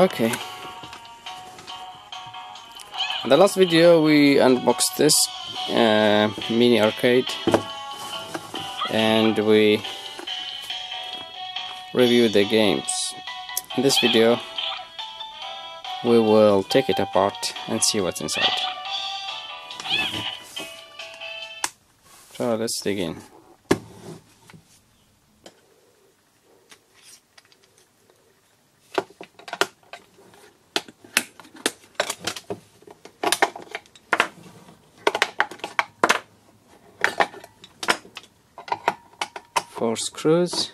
Okay. In the last video we unboxed this uh, mini arcade and we reviewed the games. In this video we will take it apart and see what's inside. So let's dig in. Screws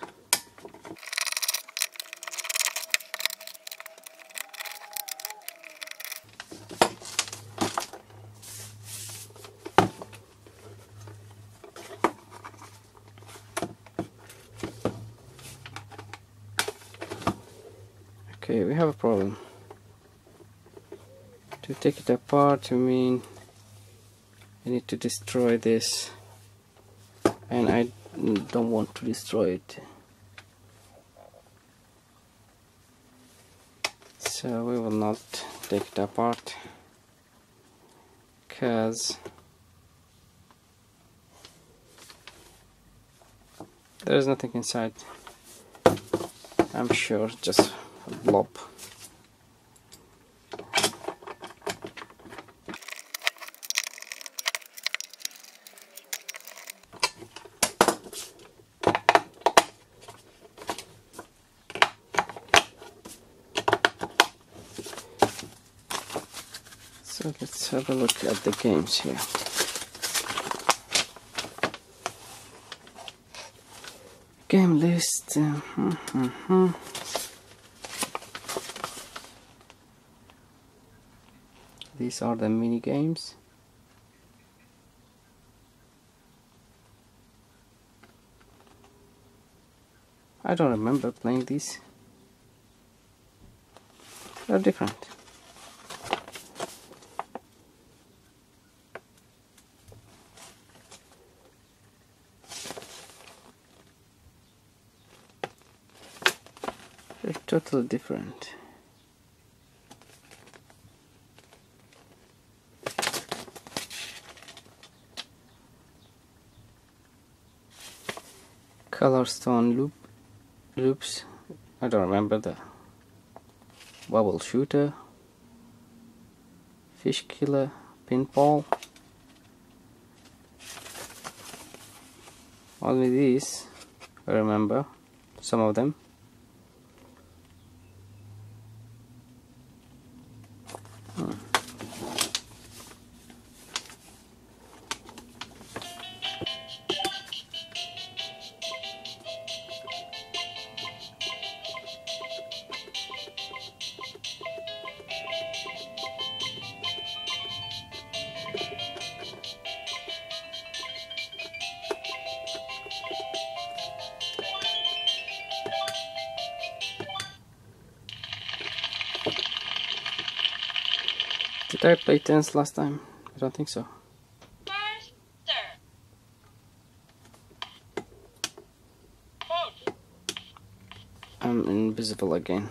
okay we have a problem. To take it apart I mean I need to destroy this. And I Mm, don't want to destroy it. So we will not take it apart because there is nothing inside. I'm sure just a blob So let's have a look at the games here. Game list. Uh, mm -hmm. These are the mini games. I don't remember playing these. They're different. They're totally different. Color stone loop loops. I don't remember the bubble shooter, fish killer, pinball. Only these I remember some of them. Play tense last time? I don't think so. I'm invisible again.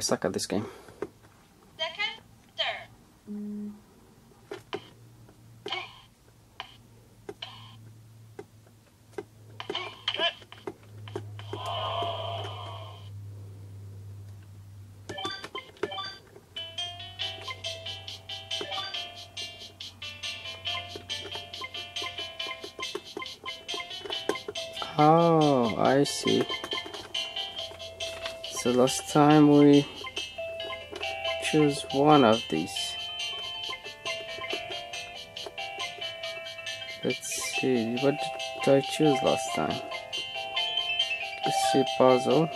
I suck at this game. So last time we choose one of these. Let's see, what did I choose last time? Let's see puzzle.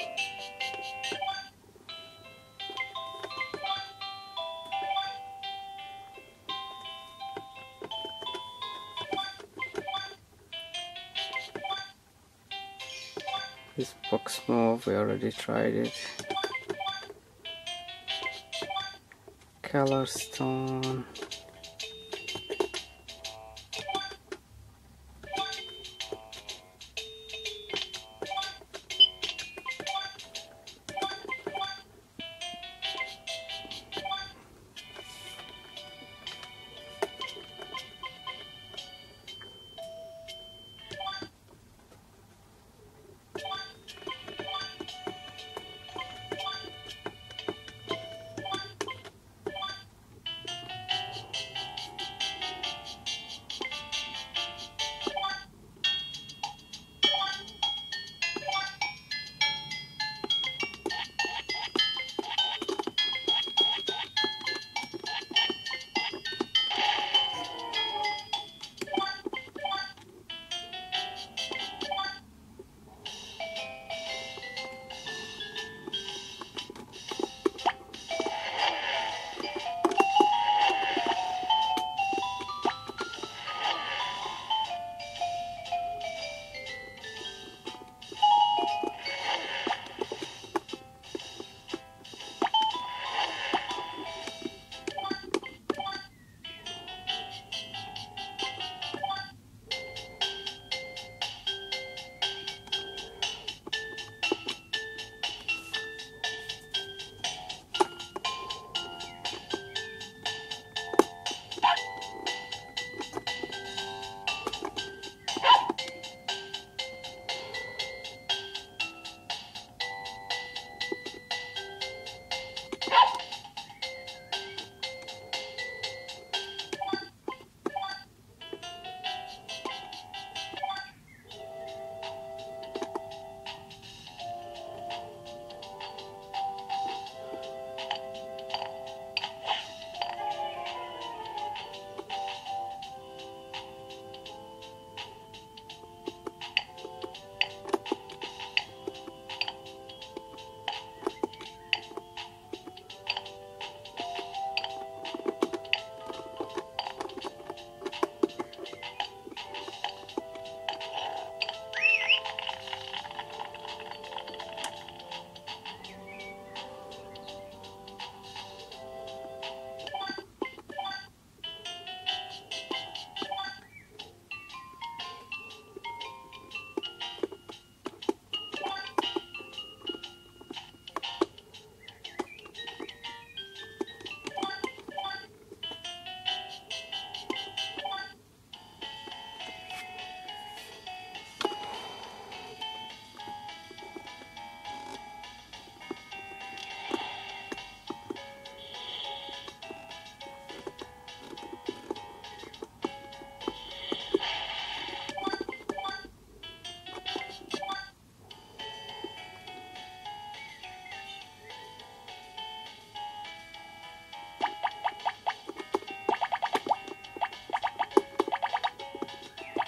We already tried it. Color stone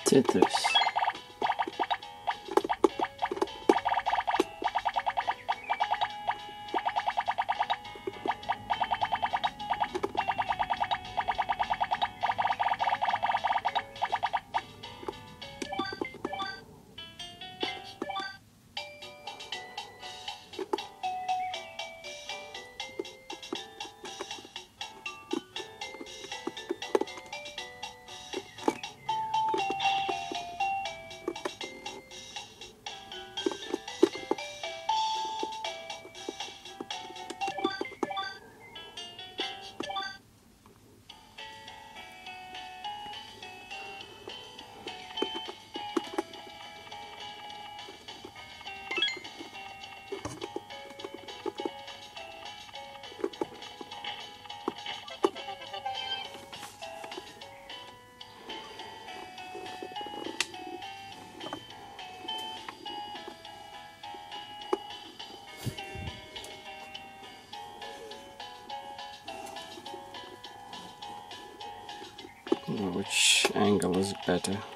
Tetris. Seite.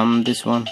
Um this one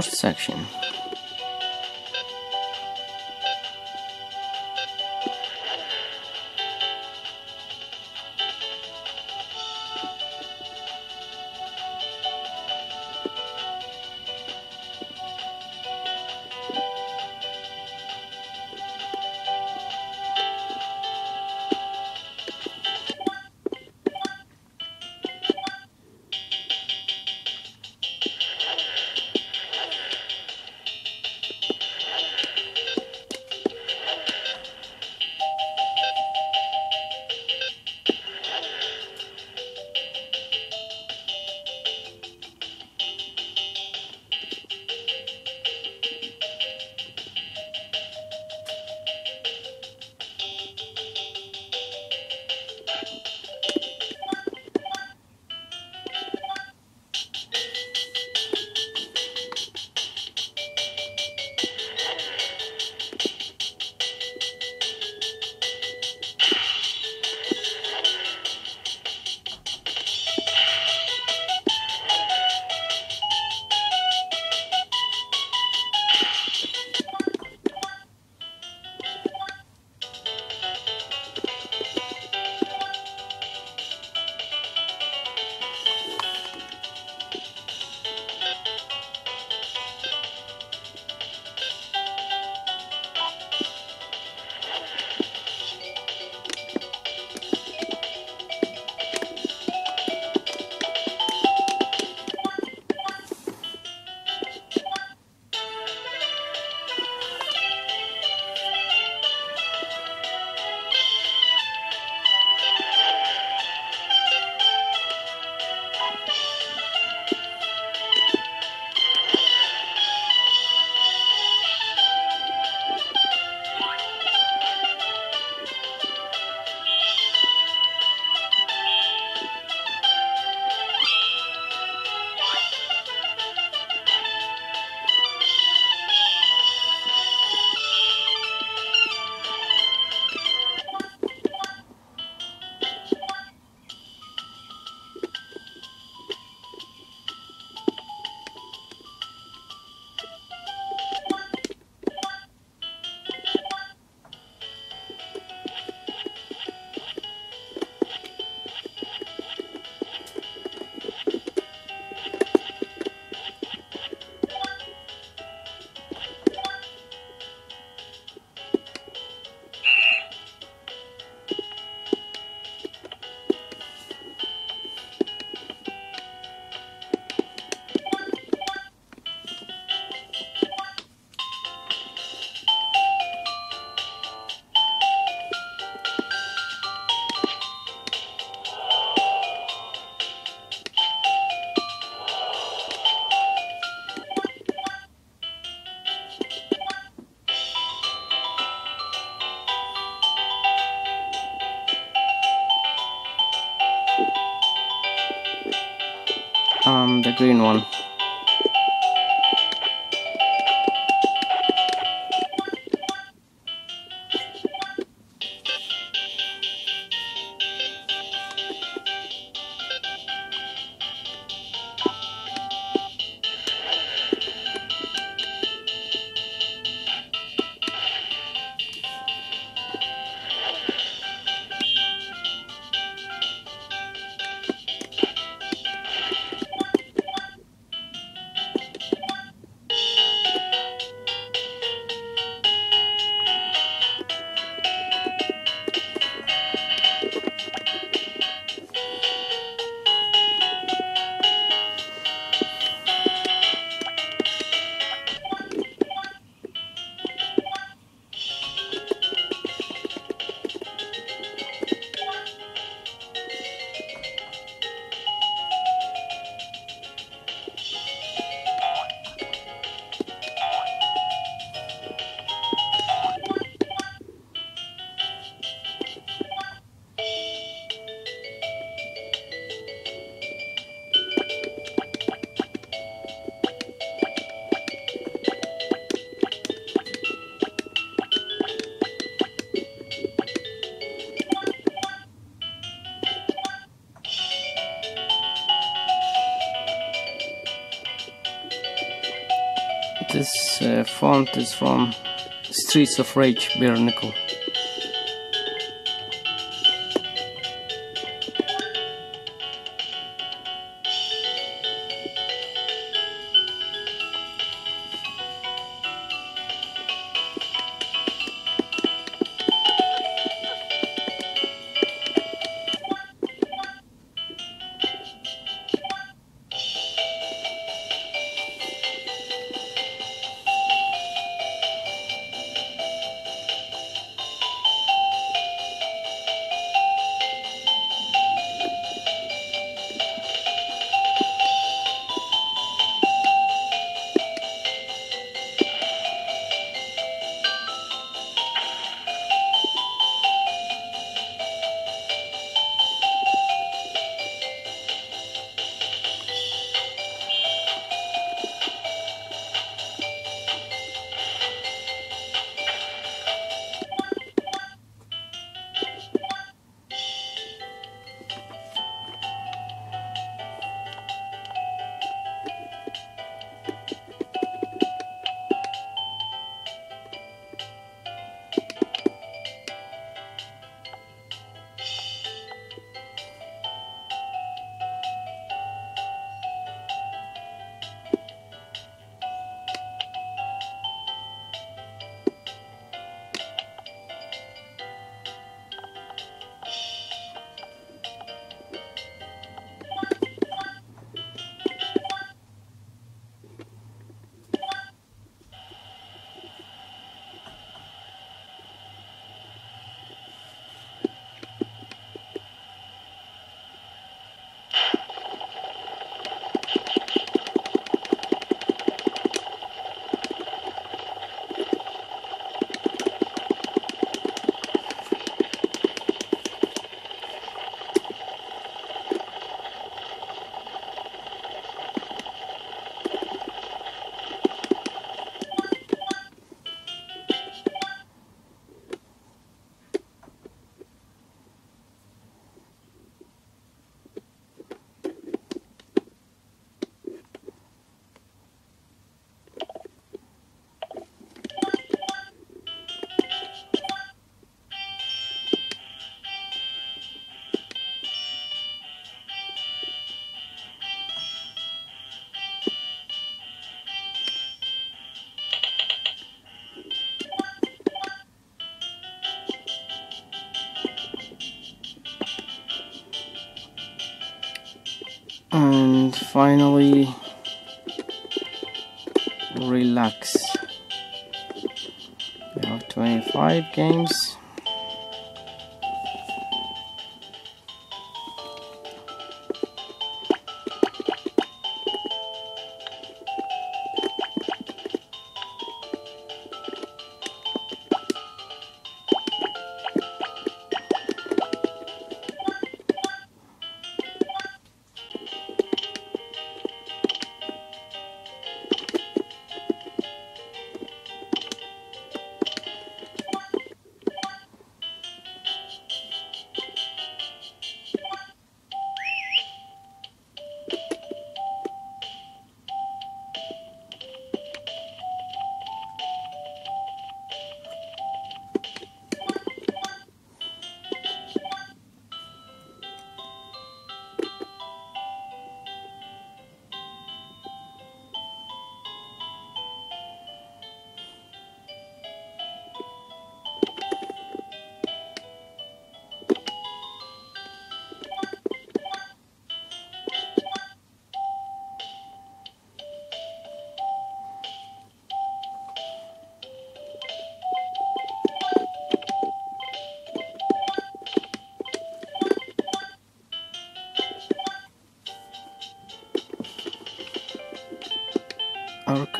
sports section This uh, font is from Streets of Rage, Bare Knuckle. And finally relax. We have 25 games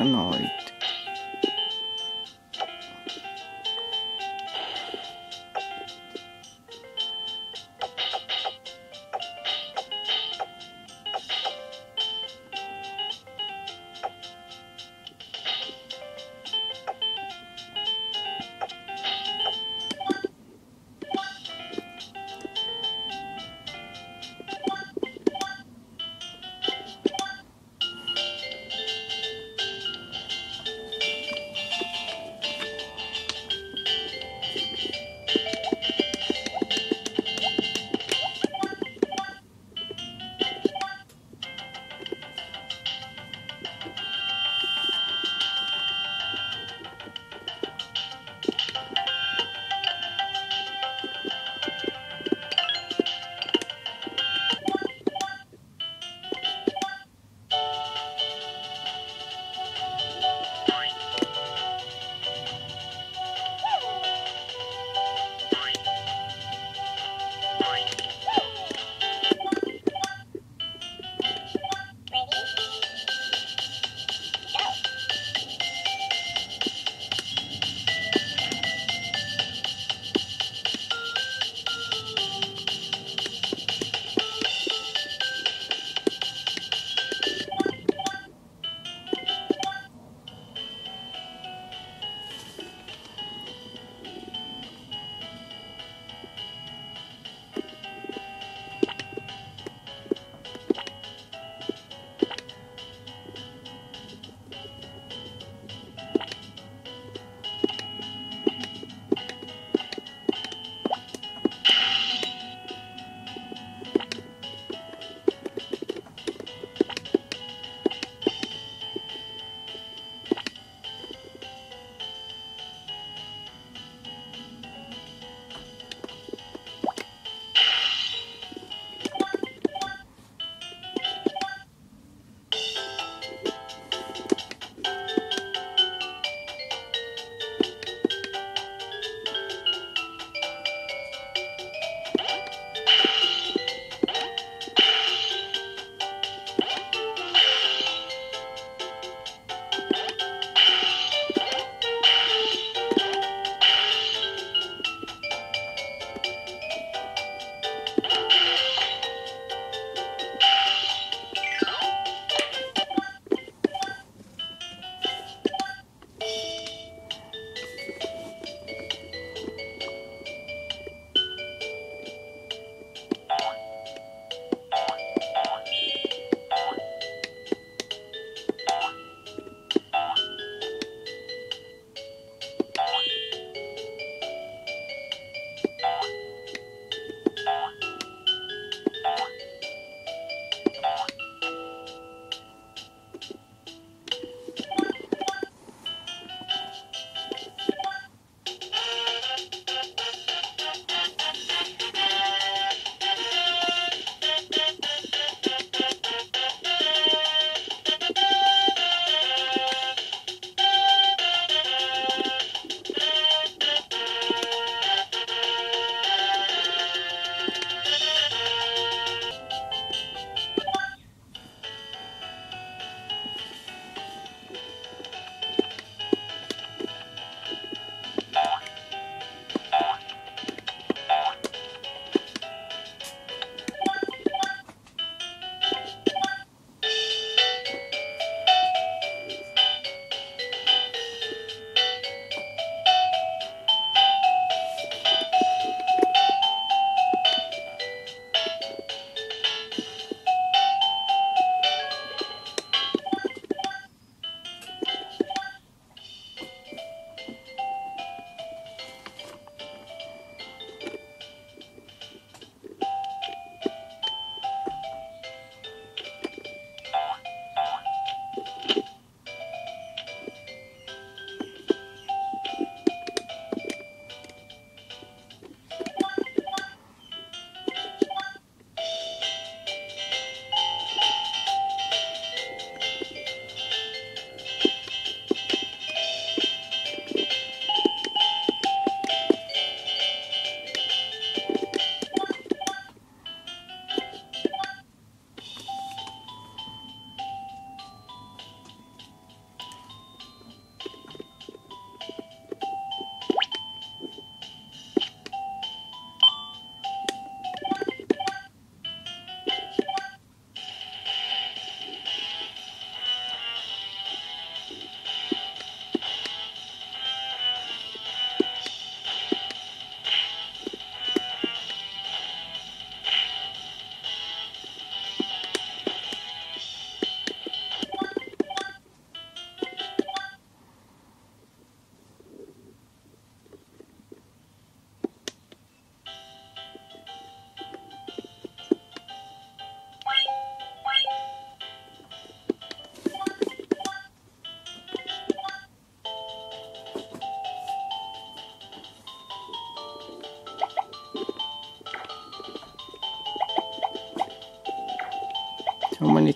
and i.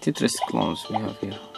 Tetris clones we have here?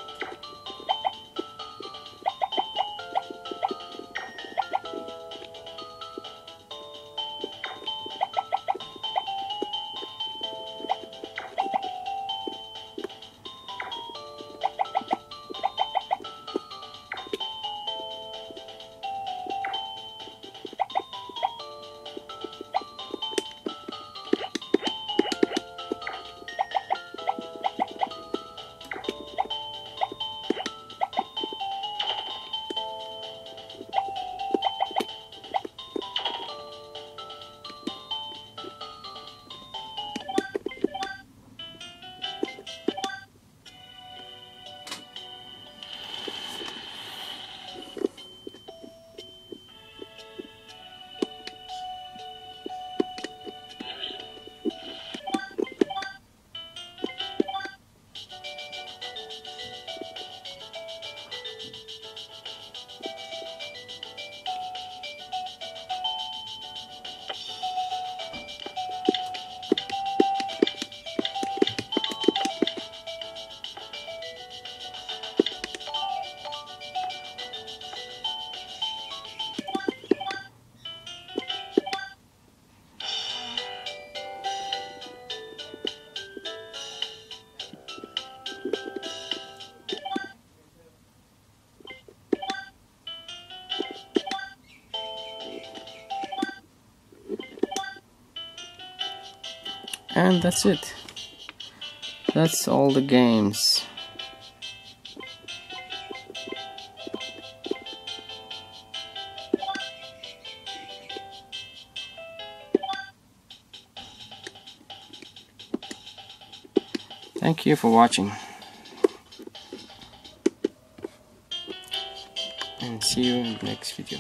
And that's it. That's all the games. Thank you for watching. And see you in the next video